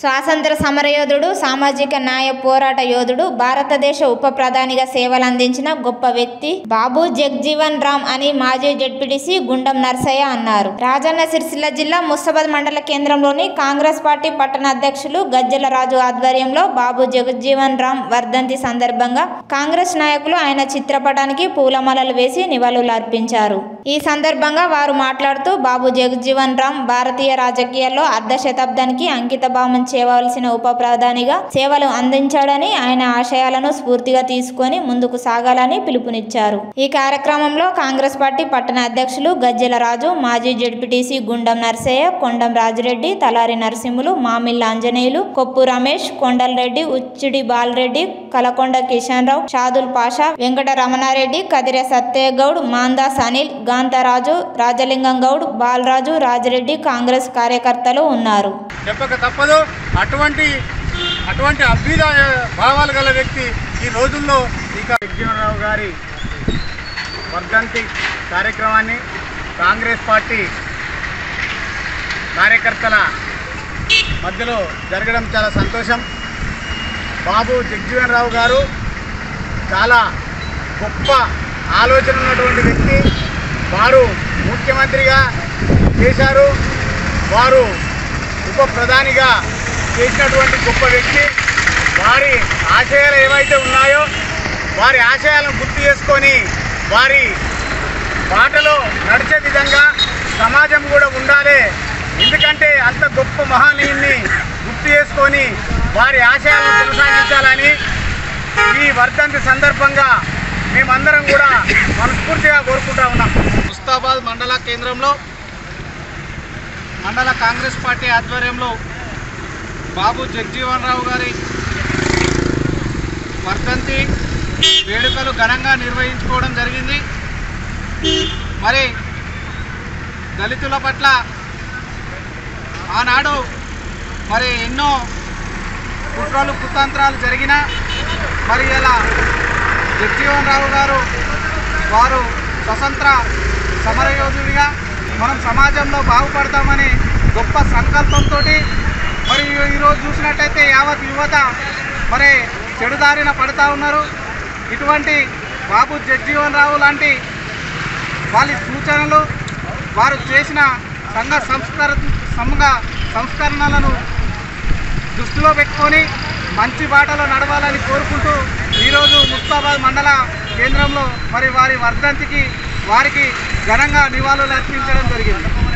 స్వాతంత్ర సమరయోధుడు సామాజిక న్యాయ పోరాట యోధుడు భారతదేశ ఉప ప్రధానిగా సేవలందించిన గొప్ప వ్యక్తి బాబు జగ్జీవన్ రామ్ అని మాజీ జడ్పీటీసీ గుండం నర్సయ్య అన్నారు. రాజన్న సిరిసిల్ల జిల్లా ముస్తాబాద్ మండల కేంద్రంలోని కాంగ్రెస్ పార్టీ పట్టణ అధ్యక్షులు గజ్జల రాజు ఆధ్వర్యంలో బాబు జగజ్జీవన్ రామ్ వర్ధంతి సందర్భంగా కాంగ్రెస్ నాయకులు ఆయన చిత్రపటానికి పూలమాలలు వేసి నివాళులు అర్పించారు ఈ సందర్భంగా వారు మాట్లాడుతూ బాబు జగజ్జీవన్ రామ్ భారతీయ రాజకీయాల్లో అర్ధ శతాబ్దానికి అంకిత భావం చేయవలసిన ఉప ప్రధానిగా సేవలు అందించాడని ఆయన ఆశయాలను స్ఫూర్తిగా తీసుకొని ముందుకు సాగాలని పిలుపునిచ్చారు. ఈ కార్యక్రమంలో కాంగ్రెస్ పార్టీ పట్టణ అధ్యక్షులు గజ్జెల రాజు మాజీ జడ్పీటీసీ గుండం నర్సయ్య కొండం రాజిరెడ్డి తలారి నరసింహులు మామిళ్ళ ఆంజనేయులు కొప్పు రమేష్ కొండలరెడ్డి ఉచ్చిడి బాలరెడ్డి కలకొండ కిషన్ రావు షాదుల్ పాషా వెంకట రమణారెడ్డి కదిరె సత్యగౌడ్ మాందా సనిల్ గాంతరాజు రాజలింగం గౌడ్ బాలరాజు రాజరెడ్డి కాంగ్రెస్ కార్యకర్తలు ఉన్నారు. చెప్పక తప్పదు. అటువంటి అటువంటి అభ్యుదయ భావాలు గల వ్యక్తి ఈ రోజుల్లో ఇక జగజీవనరావు గారి వర్ధంతి కార్యక్రమాన్ని కాంగ్రెస్ పార్టీ కార్యకర్తల మధ్యలో జరగడం చాలా సంతోషం. బాబు జగ్జీవన్ రావు గారు చాలా గొప్ప ఆలోచన ఉన్నటువంటి వ్యక్తి. వారు ముఖ్యమంత్రిగా చేశారు. వారు ఉప ప్రధానిగా చేసినటువంటి గొప్ప వ్యక్తి. వారి ఆశయాలు ఏవైతే ఉన్నాయో వారి ఆశయాలను గుర్తు చేసుకొని వారి బాటలో నడిచే విధంగా సమాజం కూడా ఉండాలి. ఎందుకంటే అంత గొప్ప మహానీయుని గుర్తు చేసుకొని వారి ఆశయాలను కొనసాగించాలని ఈ వర్ధంతి సందర్భంగా మేమందరం కూడా మనస్ఫూర్తిగా కోరుకుంటా ఉన్నాం. ముస్తాబాద్ మండల కేంద్రంలో మండల కాంగ్రెస్ పార్టీ ఆధ్వర్యంలో బాబు జగజీవన్ రావు గారి వర్ధంతి వేడుకలు ఘనంగా నిర్వహించుకోవడం జరిగింది. మరి దళితుల పట్ల ఆనాడు మరి ఎన్నో కుట్రలు కుతంత్రాలు జరిగిన మరి ఇలా జగ్జీవన్ రావు గారు వారు స్వతంత్ర సమరయోధుడిగా మనం సమాజంలో బాగుపడతామని గొప్ప సంకల్పంతో మరి ఈరోజు చూసినట్టయితే యావత్ యువత మరి చెడుదారిన పడతా ఉన్నారు. ఇటువంటి బాబు జగ్జీవన్ రావు లాంటి వాళ్ళ సూచనలు వారు చేసిన సంఘ సంస్కర సంఘ సంస్కరణలను దృష్టిలో పెట్టుకొని మంచి బాటలో నడవాలని కోరుకుంటూ ఈరోజు ముస్తాబాద్ మండల కేంద్రంలో మరి వారి వర్ధంతికి వారికి ఘనంగా నివాళులు అర్పించడం జరిగింది.